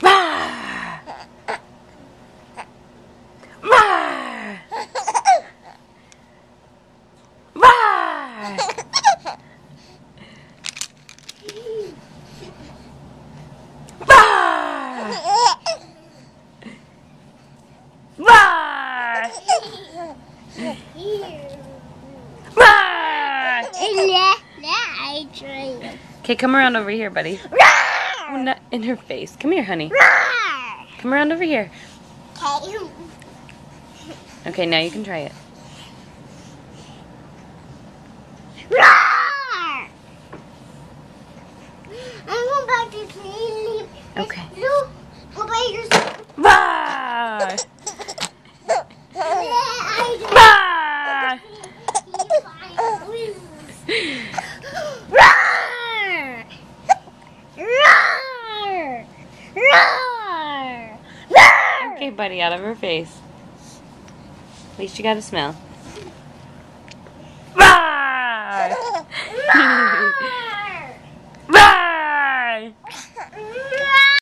Rawr! Rawr! Rawr! Rawr! Rawr! Rawr! Okay, come around over here, buddy. Oh, not in her face. Come here, honey. Come around over here. Okay, Okay, now you can try it. I'm about to sleep. Okay. Look, what about Buddy, out of her face. At least you got a smell.